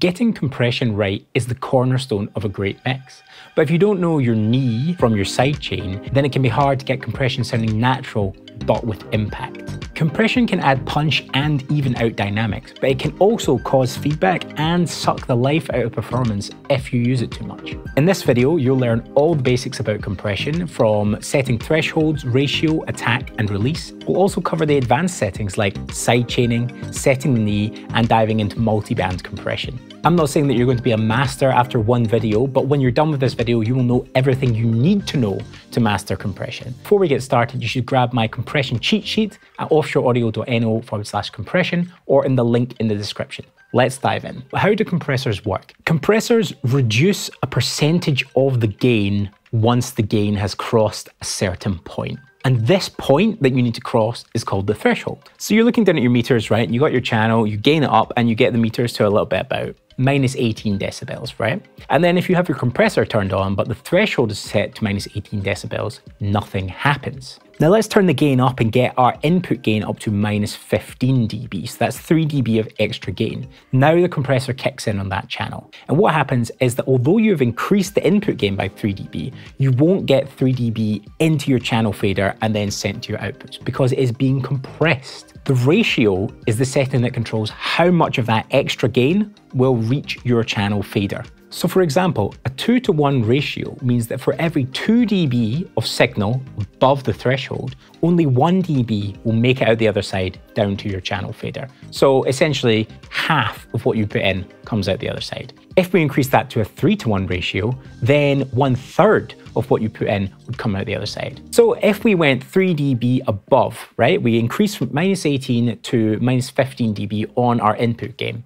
Getting compression right is the cornerstone of a great mix. But if you don't know your knee from your sidechain, then it can be hard to get compression sounding natural but with impact. Compression can add punch and even out dynamics, but it can also cause feedback and suck the life out of performance if you use it too much. In this video, you'll learn all the basics about compression from setting thresholds, ratio, attack, and release. We'll also cover the advanced settings like sidechaining, setting the knee, and diving into multi-band compression. I'm not saying that you're going to be a master after one video, but when you're done with this video, you will know everything you need to know to master compression. Before we get started, you should grab my compression cheat sheet at offshoreaudio.no forward slash compression or in the link in the description. Let's dive in. How do compressors work? Compressors reduce a percentage of the gain once the gain has crossed a certain point. And this point that you need to cross is called the threshold. So you're looking down at your meters, right? You got your channel, you gain it up, and you get the meters to a little bit about minus 18 decibels, right? And then if you have your compressor turned on, but the threshold is set to minus 18 decibels, nothing happens. Now let's turn the gain up and get our input gain up to minus 15 dB. So that's 3 dB of extra gain. Now the compressor kicks in on that channel. And what happens is that although you've increased the input gain by 3 dB, you won't get 3 dB into your channel fader and then sent to your outputs because it is being compressed. The ratio is the setting that controls how much of that extra gain will reach your channel fader. So for example, a 2 to 1 ratio means that for every 2 dB of signal above the threshold, only 1 dB will make it out the other side down to your channel fader. So essentially, half of what you put in comes out the other side. If we increase that to a 3 to 1 ratio, then one third of what you put in would come out the other side. So if we went 3 dB above, right, we increased from minus 18 to minus 15 dB on our input gain.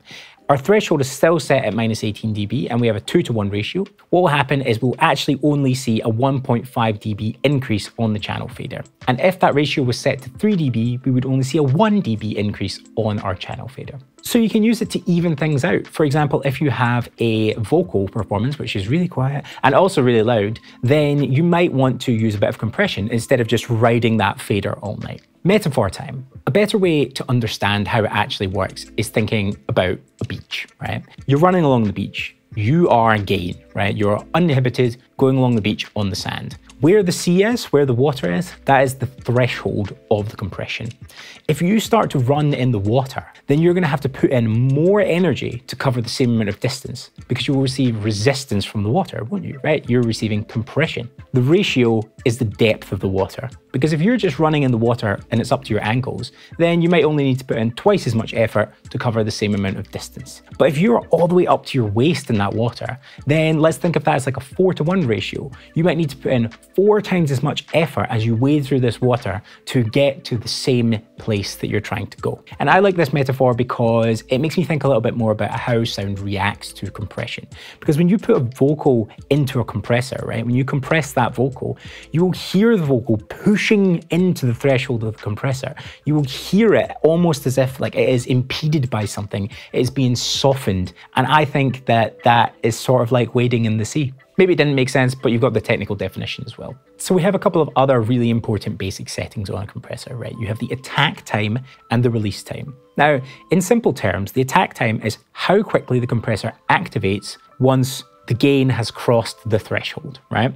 Our threshold is still set at minus 18 dB and we have a 2 to 1 ratio. What will happen is we'll actually only see a 1.5 dB increase on the channel fader. And if that ratio was set to 3 dB, we would only see a 1 dB increase on our channel fader. So you can use it to even things out. For example, if you have a vocal performance, which is really quiet and also really loud, then you might want to use a bit of compression instead of just riding that fader all night. Metaphor time. A better way to understand how it actually works is thinking about a beach, right? You're running along the beach. You are gain, right? You're uninhibited going along the beach on the sand. Where the sea is, where the water is, that is the threshold of the compression. If you start to run in the water, then you're going to have to put in more energy to cover the same amount of distance because you will receive resistance from the water, won't you? Right? You're receiving compression. The ratio is the depth of the water. Because if you're just running in the water and it's up to your ankles, then you might only need to put in twice as much effort to cover the same amount of distance. But if you're all the way up to your waist in that water, then let's think of that as like a four to one ratio. You might need to put in four times as much effort as you wade through this water to get to the same place that you're trying to go. And I like this metaphor because it makes me think a little bit more about how sound reacts to compression. Because when you put a vocal into a compressor, right, when you compress that vocal, you will hear the vocal pushing into the threshold of the compressor. You will hear it almost as if like it is impeded by something. It is being softened. And I think that that is sort of like in the sea. Maybe it didn't make sense, but you've got the technical definition as well. So we have a couple of other really important basic settings on a compressor, right? You have the attack time and the release time. Now, in simple terms, the attack time is how quickly the compressor activates once the gain has crossed the threshold, right?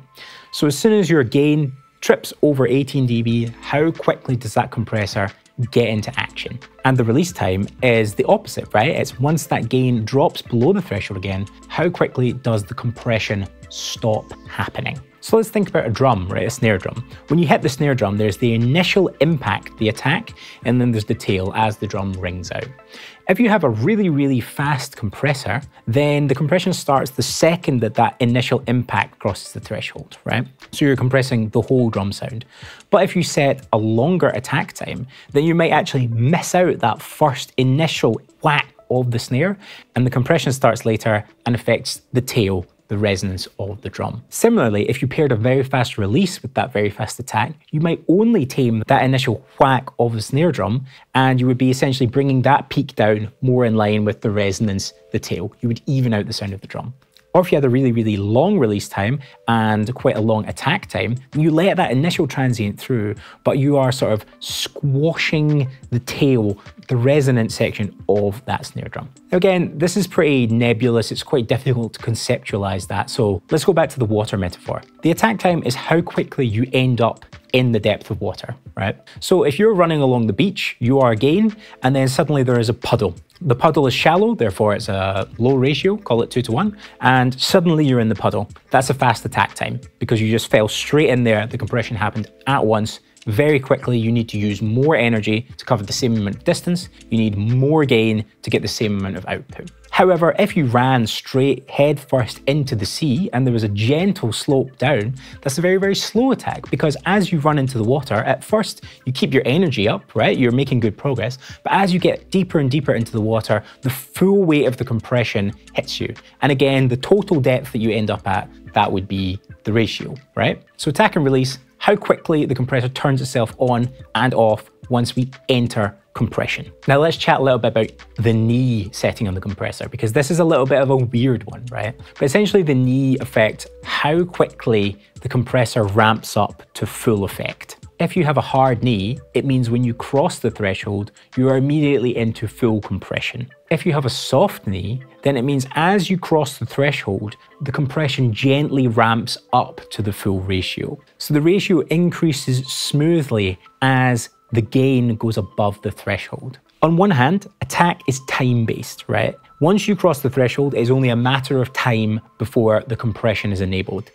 So as soon as your gain trips over 18 dB, how quickly does that compressor get into action? And the release time is the opposite, right? It's once that gain drops below the threshold again, how quickly does the compression stop happening? So let's think about a drum, right? A snare drum. When you hit the snare drum, there's the initial impact, the attack, and then there's the tail as the drum rings out. If you have a really, really fast compressor, then the compression starts the second that that initial impact crosses the threshold, right? So you're compressing the whole drum sound. But if you set a longer attack time, then you might actually miss out that first initial whack of the snare, and the compression starts later and affects the tail the resonance of the drum. Similarly, if you paired a very fast release with that very fast attack, you might only tame that initial whack of the snare drum, and you would be essentially bringing that peak down more in line with the resonance, the tail. You would even out the sound of the drum. Or if you had a really, really long release time and quite a long attack time, you let that initial transient through, but you are sort of squashing the tail, the resonant section of that snare drum. Again, this is pretty nebulous. It's quite difficult to conceptualize that. So let's go back to the water metaphor. The attack time is how quickly you end up in the depth of water, right? So if you're running along the beach, you are gain, and then suddenly there is a puddle. The puddle is shallow, therefore it's a low ratio, call it two to one, and suddenly you're in the puddle. That's a fast attack time because you just fell straight in there. The compression happened at once very quickly, you need to use more energy to cover the same amount of distance. You need more gain to get the same amount of output. However, if you ran straight head first into the sea and there was a gentle slope down, that's a very, very slow attack because as you run into the water, at first you keep your energy up, right? You're making good progress. But as you get deeper and deeper into the water, the full weight of the compression hits you. And again, the total depth that you end up at, that would be the ratio, right? So attack and release how quickly the compressor turns itself on and off once we enter compression. Now let's chat a little bit about the knee setting on the compressor because this is a little bit of a weird one, right? But essentially the knee affects how quickly the compressor ramps up to full effect. If you have a hard knee, it means when you cross the threshold, you are immediately into full compression. If you have a soft knee, then it means as you cross the threshold, the compression gently ramps up to the full ratio. So the ratio increases smoothly as the gain goes above the threshold. On one hand, attack is time based, right? Once you cross the threshold, it's only a matter of time before the compression is enabled.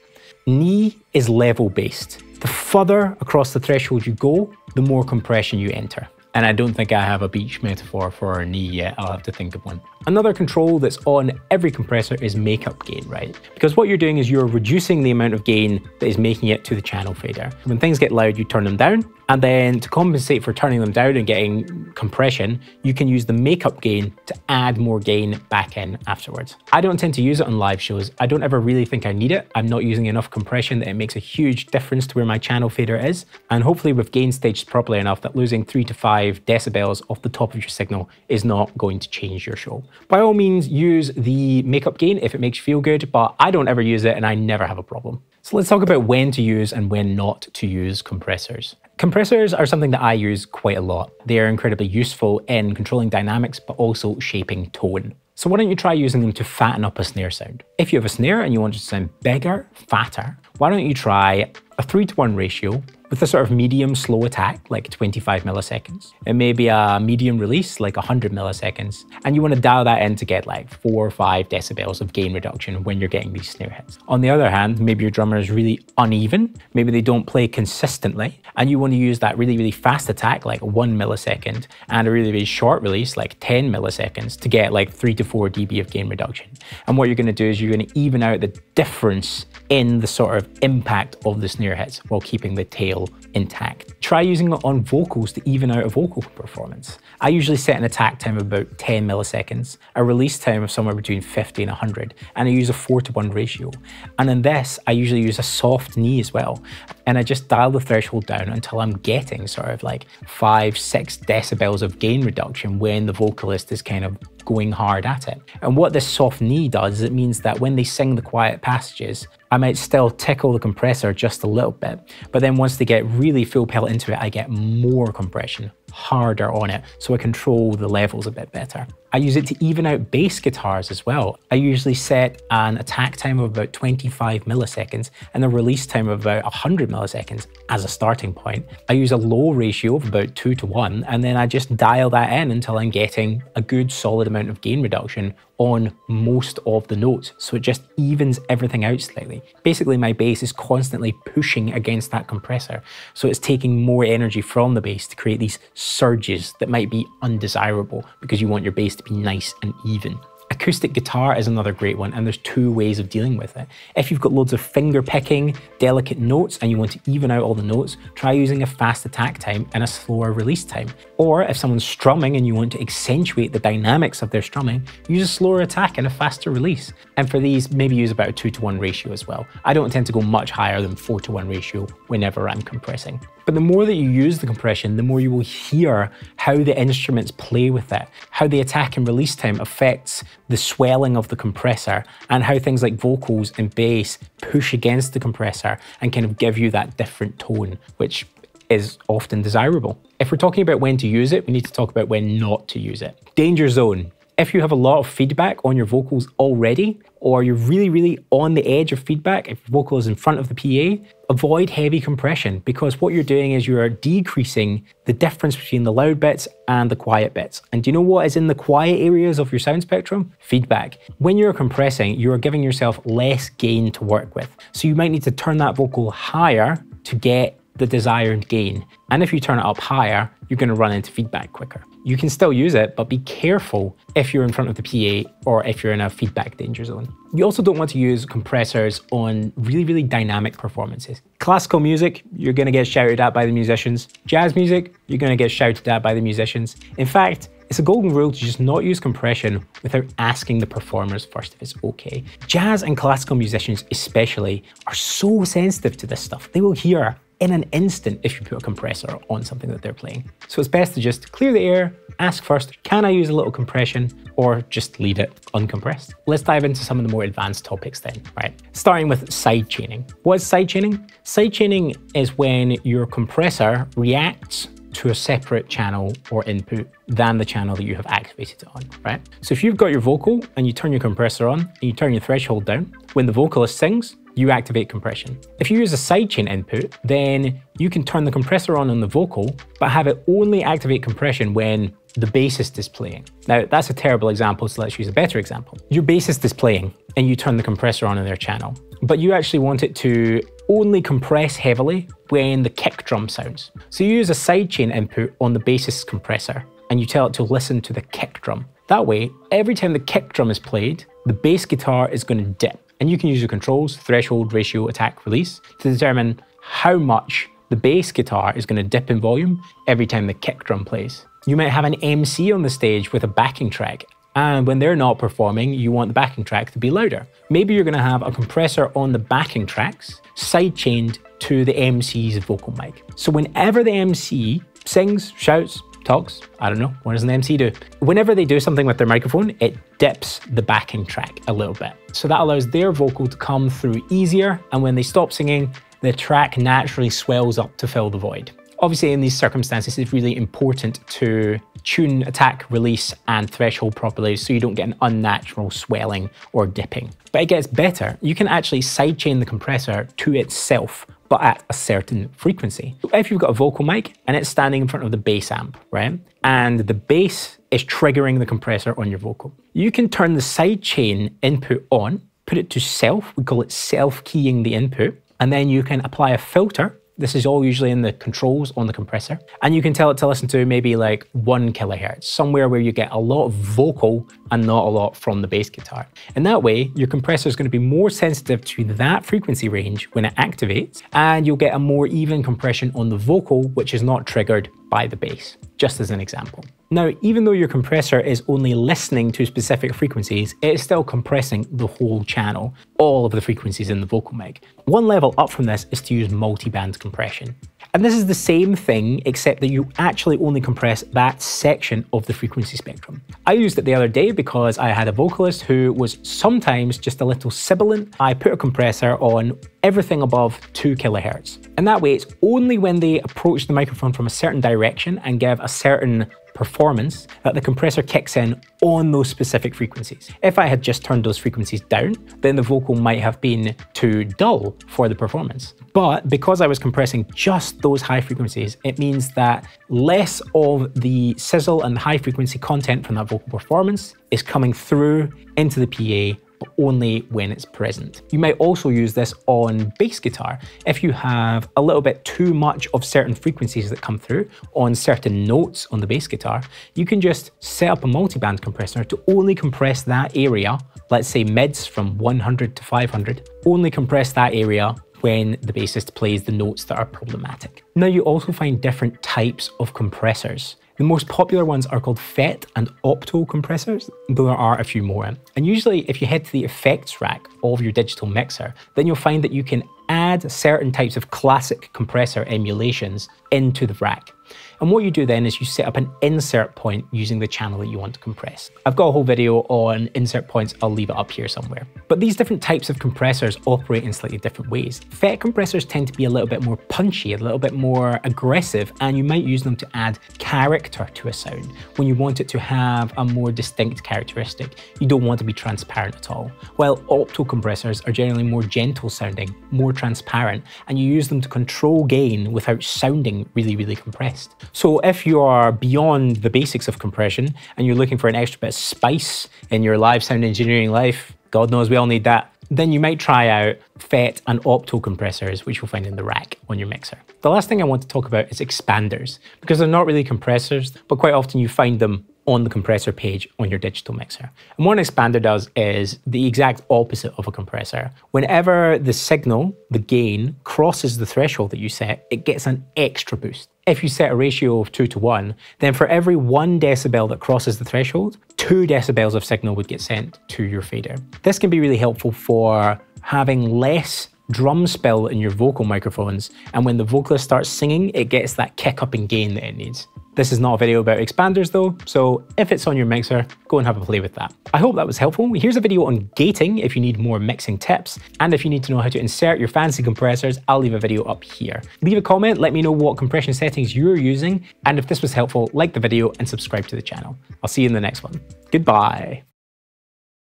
Knee is level based. The further across the threshold you go, the more compression you enter. And I don't think I have a beach metaphor for a knee yet. I'll have to think of one. Another control that's on every compressor is makeup gain, right? Because what you're doing is you're reducing the amount of gain that is making it to the channel fader. When things get loud, you turn them down. And then to compensate for turning them down and getting compression, you can use the makeup gain to add more gain back in afterwards. I don't tend to use it on live shows. I don't ever really think I need it. I'm not using enough compression that it makes a huge difference to where my channel fader is. And hopefully with gain staged properly enough that losing three to five decibels off the top of your signal is not going to change your show. By all means, use the makeup gain if it makes you feel good, but I don't ever use it and I never have a problem. So let's talk about when to use and when not to use compressors. Compressors are something that I use quite a lot. They are incredibly useful in controlling dynamics, but also shaping tone. So why don't you try using them to fatten up a snare sound? If you have a snare and you want it to sound bigger, fatter, why don't you try a 3 to 1 ratio with a sort of medium slow attack, like 25 milliseconds. It may be a medium release, like 100 milliseconds. And you want to dial that in to get like four or five decibels of gain reduction when you're getting these snare hits. On the other hand, maybe your drummer is really uneven. Maybe they don't play consistently. And you want to use that really, really fast attack, like one millisecond, and a really, really short release, like 10 milliseconds, to get like three to four dB of gain reduction. And what you're going to do is you're going to even out the difference in the sort of impact of the snare hits while keeping the tail intact. Try using it on vocals to even out a vocal performance. I usually set an attack time of about 10 milliseconds, a release time of somewhere between 50 and 100, and I use a 4 to 1 ratio. And in this, I usually use a soft knee as well. And I just dial the threshold down until I'm getting sort of like 5, 6 decibels of gain reduction when the vocalist is kind of going hard at it. And what this soft knee does is it means that when they sing the quiet passages, I might still tickle the compressor just a little bit, but then once they get really full pellet into it, I get more compression, harder on it, so I control the levels a bit better. I use it to even out bass guitars as well. I usually set an attack time of about 25 milliseconds and a release time of about 100 milliseconds as a starting point. I use a low ratio of about 2 to 1 and then I just dial that in until I'm getting a good solid amount of gain reduction on most of the notes, so it just evens everything out slightly. Basically, my bass is constantly pushing against that compressor, so it's taking more energy from the bass to create these surges that might be undesirable because you want your bass to be nice and even. Acoustic guitar is another great one, and there's two ways of dealing with it. If you've got loads of finger picking, delicate notes, and you want to even out all the notes, try using a fast attack time and a slower release time. Or if someone's strumming and you want to accentuate the dynamics of their strumming, use a slower attack and a faster release. And for these, maybe use about a 2 to 1 ratio as well. I don't tend to go much higher than 4 to 1 ratio whenever I'm compressing. But the more that you use the compression, the more you will hear how the instruments play with it, how the attack and release time affects the swelling of the compressor, and how things like vocals and bass push against the compressor and kind of give you that different tone, which is often desirable. If we're talking about when to use it, we need to talk about when not to use it. Danger zone. If you have a lot of feedback on your vocals already, or you're really, really on the edge of feedback, if your vocal is in front of the PA, avoid heavy compression because what you're doing is you're decreasing the difference between the loud bits and the quiet bits. And do you know what is in the quiet areas of your sound spectrum? Feedback. When you're compressing, you're giving yourself less gain to work with. So you might need to turn that vocal higher to get the desired gain. And if you turn it up higher, you're going to run into feedback quicker. You can still use it, but be careful if you're in front of the PA or if you're in a feedback danger zone. You also don't want to use compressors on really, really dynamic performances. Classical music, you're going to get shouted at by the musicians. Jazz music, you're going to get shouted at by the musicians. In fact, it's a golden rule to just not use compression without asking the performers first if it's okay. Jazz and classical musicians especially are so sensitive to this stuff. They will hear in an instant if you put a compressor on something that they're playing. So it's best to just clear the air, ask first, can I use a little compression or just leave it uncompressed? Let's dive into some of the more advanced topics then, right? Starting with side chaining. What is side chaining? Side chaining is when your compressor reacts to a separate channel or input than the channel that you have activated it on, right? So if you've got your vocal and you turn your compressor on and you turn your threshold down, when the vocalist sings, you activate compression. If you use a sidechain input, then you can turn the compressor on on the vocal, but have it only activate compression when the bassist is playing. Now, that's a terrible example, so let's use a better example. Your bassist is playing, and you turn the compressor on in their channel, but you actually want it to only compress heavily when the kick drum sounds. So you use a sidechain input on the bassist's compressor, and you tell it to listen to the kick drum. That way, every time the kick drum is played, the bass guitar is going to dip and you can use your controls, threshold, ratio, attack, release, to determine how much the bass guitar is going to dip in volume every time the kick drum plays. You might have an MC on the stage with a backing track, and when they're not performing, you want the backing track to be louder. Maybe you're going to have a compressor on the backing tracks sidechained to the MC's vocal mic. So whenever the MC sings, shouts, talks. I don't know. What does an MC do? Whenever they do something with their microphone, it dips the backing track a little bit. So that allows their vocal to come through easier. And when they stop singing, the track naturally swells up to fill the void. Obviously, in these circumstances, it's really important to tune attack, release, and threshold properly so you don't get an unnatural swelling or dipping. But it gets better. You can actually sidechain the compressor to itself but at a certain frequency. If you've got a vocal mic and it's standing in front of the bass amp, right? And the bass is triggering the compressor on your vocal. You can turn the sidechain input on, put it to self, we call it self-keying the input, and then you can apply a filter this is all usually in the controls on the compressor. And you can tell it to listen to maybe like one kilohertz, somewhere where you get a lot of vocal and not a lot from the bass guitar. And that way, your compressor is going to be more sensitive to that frequency range when it activates, and you'll get a more even compression on the vocal, which is not triggered by the bass, just as an example. Now, even though your compressor is only listening to specific frequencies, it is still compressing the whole channel, all of the frequencies in the vocal mic. One level up from this is to use multi-band compression. And this is the same thing, except that you actually only compress that section of the frequency spectrum. I used it the other day because I had a vocalist who was sometimes just a little sibilant. I put a compressor on everything above 2 kilohertz. And that way, it's only when they approach the microphone from a certain direction and give a certain performance that the compressor kicks in on those specific frequencies. If I had just turned those frequencies down, then the vocal might have been too dull for the performance. But because I was compressing just those high frequencies, it means that less of the sizzle and high frequency content from that vocal performance is coming through into the PA but only when it's present. You might also use this on bass guitar. If you have a little bit too much of certain frequencies that come through on certain notes on the bass guitar, you can just set up a multiband compressor to only compress that area, let's say mids from 100 to 500, only compress that area when the bassist plays the notes that are problematic. Now you also find different types of compressors. The most popular ones are called FET and Opto compressors, though there are a few more. And usually if you head to the effects rack of your digital mixer, then you'll find that you can add certain types of classic compressor emulations into the rack. And what you do then is you set up an insert point using the channel that you want to compress. I've got a whole video on insert points, I'll leave it up here somewhere. But these different types of compressors operate in slightly different ways. FET compressors tend to be a little bit more punchy, a little bit more aggressive, and you might use them to add character to a sound when you want it to have a more distinct characteristic. You don't want to be transparent at all. While opto compressors are generally more gentle sounding, more transparent, and you use them to control gain without sounding really, really compressed. So if you are beyond the basics of compression and you're looking for an extra bit of spice in your live sound engineering life, God knows we all need that, then you might try out FET and opto compressors, which you'll find in the rack on your mixer. The last thing I want to talk about is expanders, because they're not really compressors, but quite often you find them on the compressor page on your digital mixer. And what an expander does is the exact opposite of a compressor. Whenever the signal, the gain, crosses the threshold that you set, it gets an extra boost. If you set a ratio of 2 to 1, then for every 1 decibel that crosses the threshold, 2 decibels of signal would get sent to your fader. This can be really helpful for having less drum spill in your vocal microphones, and when the vocalist starts singing, it gets that kick up in gain that it needs. This is not a video about expanders though, so if it's on your mixer, go and have a play with that. I hope that was helpful. Here's a video on gating if you need more mixing tips, and if you need to know how to insert your fancy compressors, I'll leave a video up here. Leave a comment, let me know what compression settings you're using, and if this was helpful, like the video and subscribe to the channel. I'll see you in the next one. Goodbye.